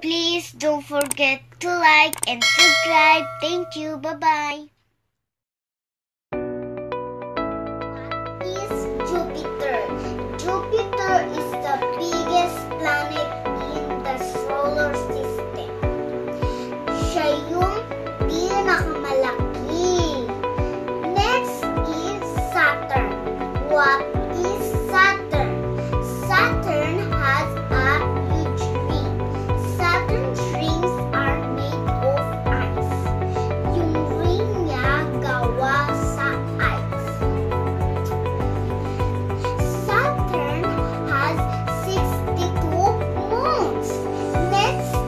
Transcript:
Please don't forget to like and subscribe. Thank you. Bye-bye. Jupiter. Jupiter is this.